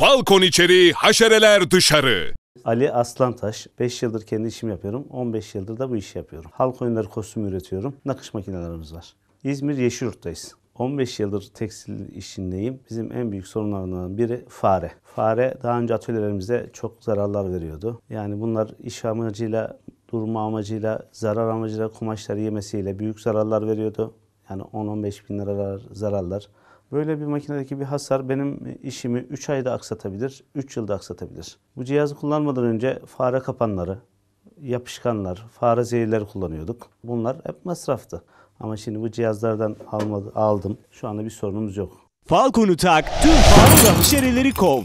Falcon içeri, haşereler dışarı. Ali Aslantaş. 5 yıldır kendi işimi yapıyorum. 15 yıldır da bu işi yapıyorum. Halk oyunları kostümü üretiyorum. Nakış makinelerimiz var. İzmir Yeşilyurt'tayız. 15 yıldır tekstil işindeyim. Bizim en büyük sorunlarından biri fare. Fare daha önce atölyelerimize çok zararlar veriyordu. Yani bunlar iş amacıyla, durma amacıyla, zarar amacıyla kumaşları yemesiyle büyük zararlar veriyordu. Yani 10-15 bin lira zararlar. Böyle bir makinedeki bir hasar benim işimi 3 ayda aksatabilir, 3 yılda aksatabilir. Bu cihazı kullanmadan önce fare kapanları, yapışkanlar, fare zehirleri kullanıyorduk. Bunlar hep masraftı. Ama şimdi bu cihazlardan almadı, aldım. Şu anda bir sorunumuz yok. Falcon'u tak, tüm fare ve haşereleri kov.